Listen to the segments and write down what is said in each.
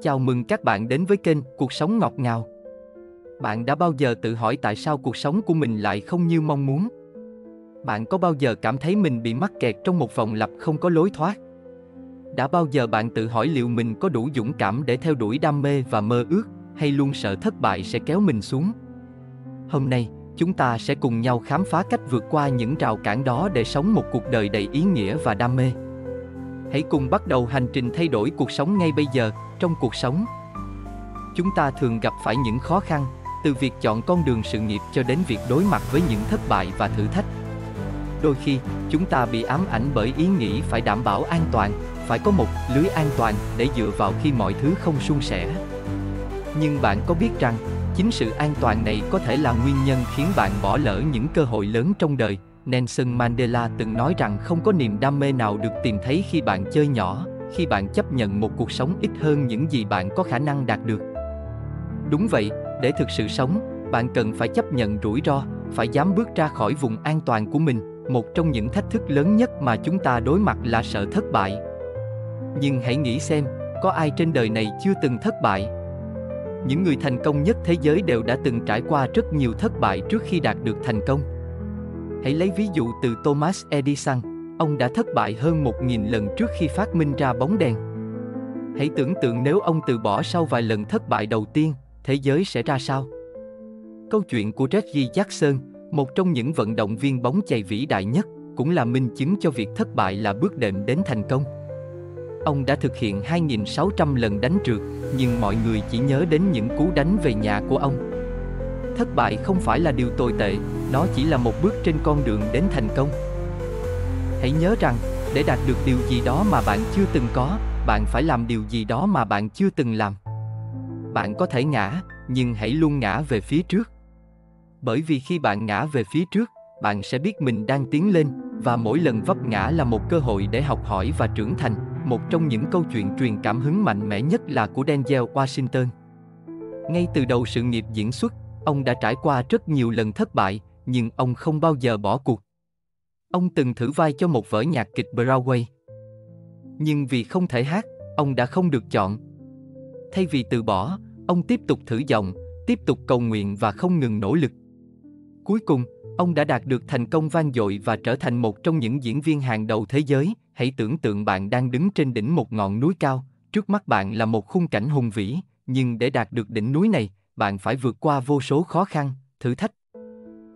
Chào mừng các bạn đến với kênh Cuộc sống ngọt ngào. Bạn đã bao giờ tự hỏi tại sao cuộc sống của mình lại không như mong muốn? Bạn có bao giờ cảm thấy mình bị mắc kẹt trong một vòng lặp không có lối thoát? Đã bao giờ bạn tự hỏi liệu mình có đủ dũng cảm để theo đuổi đam mê và mơ ước, hay luôn sợ thất bại sẽ kéo mình xuống? Hôm nay, chúng ta sẽ cùng nhau khám phá cách vượt qua những rào cản đó để sống một cuộc đời đầy ý nghĩa và đam mê. Hãy cùng bắt đầu hành trình thay đổi cuộc sống ngay bây giờ, trong cuộc sống. Chúng ta thường gặp phải những khó khăn, từ việc chọn con đường sự nghiệp cho đến việc đối mặt với những thất bại và thử thách. Đôi khi, chúng ta bị ám ảnh bởi ý nghĩ phải đảm bảo an toàn, phải có một lưới an toàn để dựa vào khi mọi thứ không suôn sẻ. Nhưng bạn có biết rằng, chính sự an toàn này có thể là nguyên nhân khiến bạn bỏ lỡ những cơ hội lớn trong đời. Nelson Mandela từng nói rằng không có niềm đam mê nào được tìm thấy khi bạn chơi nhỏ, khi bạn chấp nhận một cuộc sống ít hơn những gì bạn có khả năng đạt được. Đúng vậy, để thực sự sống, bạn cần phải chấp nhận rủi ro, phải dám bước ra khỏi vùng an toàn của mình. Một trong những thách thức lớn nhất mà chúng ta đối mặt là sợ thất bại. Nhưng hãy nghĩ xem, có ai trên đời này chưa từng thất bại? Những người thành công nhất thế giới đều đã từng trải qua rất nhiều thất bại trước khi đạt được thành công. Hãy lấy ví dụ từ Thomas Edison, ông đã thất bại hơn 1.000 lần trước khi phát minh ra bóng đèn. Hãy tưởng tượng nếu ông từ bỏ sau vài lần thất bại đầu tiên, thế giới sẽ ra sao? Câu chuyện của Reggie Jackson, một trong những vận động viên bóng chày vĩ đại nhất, cũng là minh chứng cho việc thất bại là bước đệm đến thành công. Ông đã thực hiện 2.600 lần đánh trượt, nhưng mọi người chỉ nhớ đến những cú đánh về nhà của ông. Thất bại không phải là điều tồi tệ, nó chỉ là một bước trên con đường đến thành công. Hãy nhớ rằng, để đạt được điều gì đó mà bạn chưa từng có, bạn phải làm điều gì đó mà bạn chưa từng làm. Bạn có thể ngã, nhưng hãy luôn ngã về phía trước. Bởi vì khi bạn ngã về phía trước, bạn sẽ biết mình đang tiến lên và mỗi lần vấp ngã là một cơ hội để học hỏi và trưởng thành. Một trong những câu chuyện truyền cảm hứng mạnh mẽ nhất là của Denzel Washington. Ngay từ đầu sự nghiệp diễn xuất, ông đã trải qua rất nhiều lần thất bại, nhưng ông không bao giờ bỏ cuộc. Ông từng thử vai cho một vở nhạc kịch Broadway. Nhưng vì không thể hát, ông đã không được chọn. Thay vì từ bỏ, ông tiếp tục thử giọng, tiếp tục cầu nguyện và không ngừng nỗ lực. Cuối cùng, ông đã đạt được thành công vang dội và trở thành một trong những diễn viên hàng đầu thế giới. Hãy tưởng tượng bạn đang đứng trên đỉnh một ngọn núi cao, trước mắt bạn là một khung cảnh hùng vĩ, nhưng để đạt được đỉnh núi này, bạn phải vượt qua vô số khó khăn, thử thách.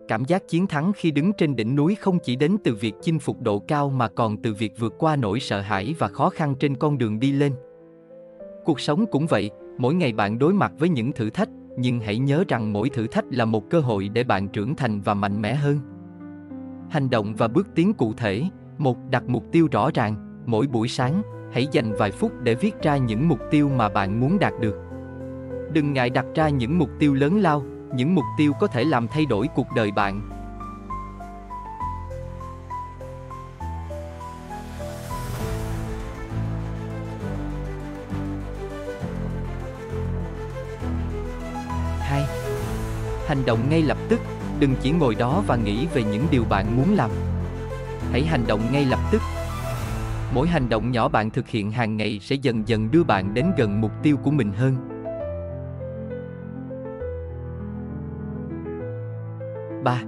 Cảm giác chiến thắng khi đứng trên đỉnh núi không chỉ đến từ việc chinh phục độ cao mà còn từ việc vượt qua nỗi sợ hãi và khó khăn trên con đường đi lên. Cuộc sống cũng vậy, mỗi ngày bạn đối mặt với những thử thách, nhưng hãy nhớ rằng mỗi thử thách là một cơ hội để bạn trưởng thành và mạnh mẽ hơn. Hành động và bước tiến cụ thể, một đặt mục tiêu rõ ràng, mỗi buổi sáng, hãy dành vài phút để viết ra những mục tiêu mà bạn muốn đạt được. Đừng ngại đặt ra những mục tiêu lớn lao, những mục tiêu có thể làm thay đổi cuộc đời bạn. Hai, Hành động ngay lập tức, đừng chỉ ngồi đó và nghĩ về những điều bạn muốn làm. Hãy hành động ngay lập tức. Mỗi hành động nhỏ bạn thực hiện hàng ngày sẽ dần dần đưa bạn đến gần mục tiêu của mình hơn. 3.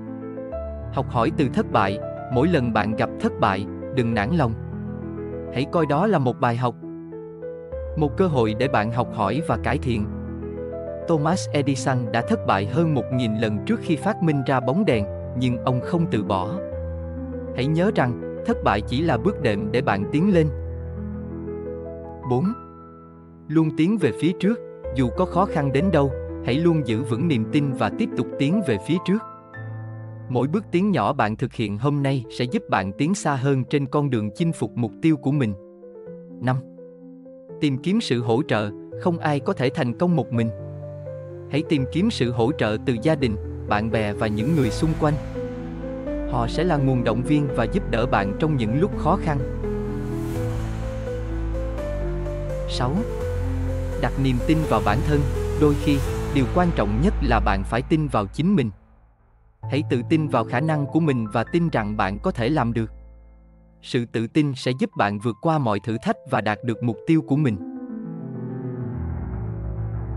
Học hỏi từ thất bại, mỗi lần bạn gặp thất bại, đừng nản lòng. Hãy coi đó là một bài học. Một cơ hội để bạn học hỏi và cải thiện. Thomas Edison đã thất bại hơn 1.000 lần trước khi phát minh ra bóng đèn, nhưng ông không từ bỏ. Hãy nhớ rằng, thất bại chỉ là bước đệm để bạn tiến lên. 4. Luôn tiến về phía trước, dù có khó khăn đến đâu, hãy luôn giữ vững niềm tin và tiếp tục tiến về phía trước. Mỗi bước tiến nhỏ bạn thực hiện hôm nay sẽ giúp bạn tiến xa hơn trên con đường chinh phục mục tiêu của mình. 5. Tìm kiếm sự hỗ trợ, không ai có thể thành công một mình. Hãy tìm kiếm sự hỗ trợ từ gia đình, bạn bè và những người xung quanh. Họ sẽ là nguồn động viên và giúp đỡ bạn trong những lúc khó khăn. 6. Đặt niềm tin vào bản thân, đôi khi, điều quan trọng nhất là bạn phải tin vào chính mình hãy tự tin vào khả năng của mình và tin rằng bạn có thể làm được sự tự tin sẽ giúp bạn vượt qua mọi thử thách và đạt được mục tiêu của mình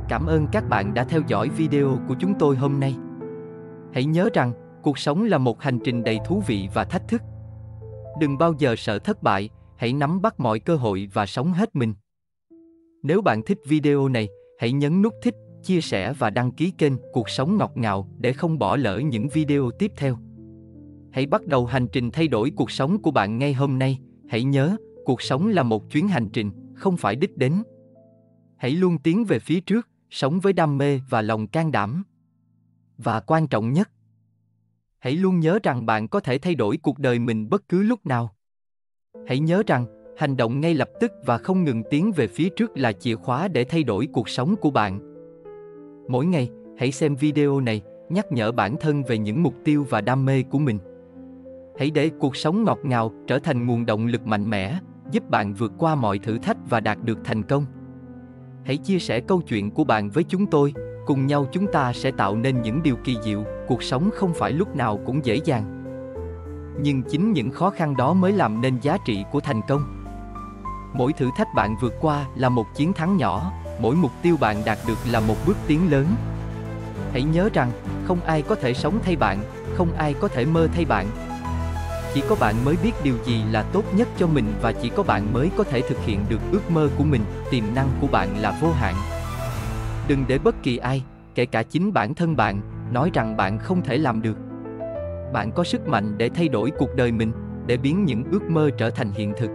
Cảm ơn các bạn đã theo dõi video của chúng tôi hôm nay. Hãy nhớ rằng, cuộc sống là một hành trình đầy thú vị và thách thức. Đừng bao giờ sợ thất bại, hãy nắm bắt mọi cơ hội và sống hết mình. Nếu bạn thích video này, hãy nhấn nút thích, chia sẻ và đăng ký kênh Cuộc sống ngọt ngào để không bỏ lỡ những video tiếp theo. Hãy bắt đầu hành trình thay đổi cuộc sống của bạn ngay hôm nay. Hãy nhớ, cuộc sống là một chuyến hành trình, không phải đích đến. Hãy luôn tiến về phía trước, sống với đam mê và lòng can đảm. Và quan trọng nhất, hãy luôn nhớ rằng bạn có thể thay đổi cuộc đời mình bất cứ lúc nào. Hãy nhớ rằng, hành động ngay lập tức và không ngừng tiến về phía trước là chìa khóa để thay đổi cuộc sống của bạn. Mỗi ngày, hãy xem video này, nhắc nhở bản thân về những mục tiêu và đam mê của mình. Hãy để cuộc sống ngọt ngào trở thành nguồn động lực mạnh mẽ, giúp bạn vượt qua mọi thử thách và đạt được thành công. Hãy chia sẻ câu chuyện của bạn với chúng tôi, cùng nhau chúng ta sẽ tạo nên những điều kỳ diệu, cuộc sống không phải lúc nào cũng dễ dàng. Nhưng chính những khó khăn đó mới làm nên giá trị của thành công. Mỗi thử thách bạn vượt qua là một chiến thắng nhỏ, mỗi mục tiêu bạn đạt được là một bước tiến lớn. Hãy nhớ rằng, không ai có thể sống thay bạn, không ai có thể mơ thay bạn, chỉ có bạn mới biết điều gì là tốt nhất cho mình và chỉ có bạn mới có thể thực hiện được ước mơ của mình tiềm năng của bạn là vô hạn. Đừng để bất kỳ ai kể cả chính bản thân bạn nói rằng bạn không thể làm được. Bạn có sức mạnh để thay đổi cuộc đời mình để biến những ước mơ trở thành hiện thực.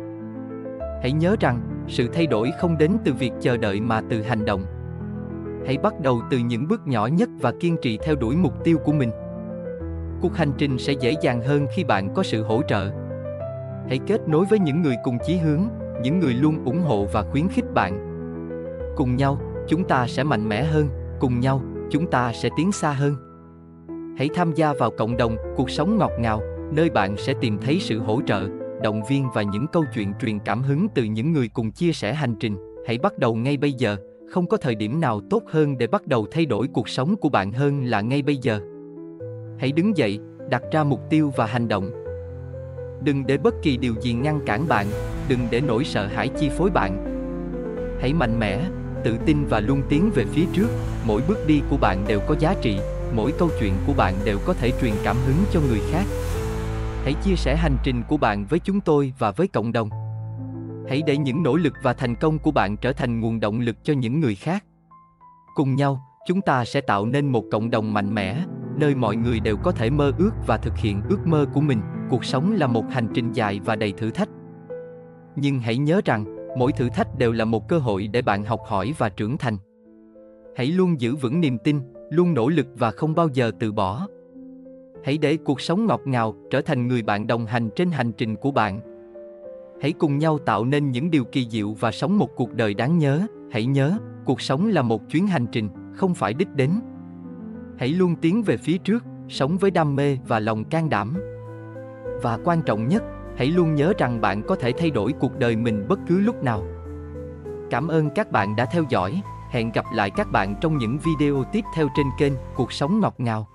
Hãy nhớ rằng sự thay đổi không đến từ việc chờ đợi mà từ hành động. Hãy bắt đầu từ những bước nhỏ nhất và kiên trì theo đuổi mục tiêu của mình. Cuộc hành trình sẽ dễ dàng hơn khi bạn có sự hỗ trợ. Hãy kết nối với những người cùng chí hướng, những người luôn ủng hộ và khuyến khích bạn. Cùng nhau, chúng ta sẽ mạnh mẽ hơn, cùng nhau, chúng ta sẽ tiến xa hơn. Hãy tham gia vào cộng đồng, cuộc sống ngọt ngào, nơi bạn sẽ tìm thấy sự hỗ trợ động viên và những câu chuyện truyền cảm hứng từ những người cùng chia sẻ hành trình hãy bắt đầu ngay bây giờ không có thời điểm nào tốt hơn để bắt đầu thay đổi cuộc sống của bạn hơn là ngay bây giờ hãy đứng dậy, đặt ra mục tiêu và hành động. Đừng để bất kỳ điều gì ngăn cản bạn, đừng để nỗi sợ hãi chi phối bạn. Hãy mạnh mẽ, tự tin và luôn tiến về phía trước, mỗi bước đi của bạn đều có giá trị, mỗi câu chuyện của bạn đều có thể truyền cảm hứng cho người khác. Hãy chia sẻ hành trình của bạn với chúng tôi và với cộng đồng. Hãy để những nỗ lực và thành công của bạn trở thành nguồn động lực cho những người khác. Cùng nhau, chúng ta sẽ tạo nên một cộng đồng mạnh mẽ, nơi mọi người đều có thể mơ ước và thực hiện ước mơ của mình cuộc sống là một hành trình dài và đầy thử thách nhưng hãy nhớ rằng mỗi thử thách đều là một cơ hội để bạn học hỏi và trưởng thành hãy luôn giữ vững niềm tin luôn nỗ lực và không bao giờ từ bỏ hãy để cuộc sống ngọt ngào trở thành người bạn đồng hành trên hành trình của bạn. Hãy cùng nhau tạo nên những điều kỳ diệu và sống một cuộc đời đáng nhớ. Hãy nhớ, cuộc sống là một chuyến hành trình, không phải đích đến. Hãy luôn tiến về phía trước, sống với đam mê và lòng can đảm. Và quan trọng nhất, hãy luôn nhớ rằng bạn có thể thay đổi cuộc đời mình bất cứ lúc nào. Cảm ơn các bạn đã theo dõi. Hẹn gặp lại các bạn trong những video tiếp theo trên kênh cuộc sống ngọt ngào.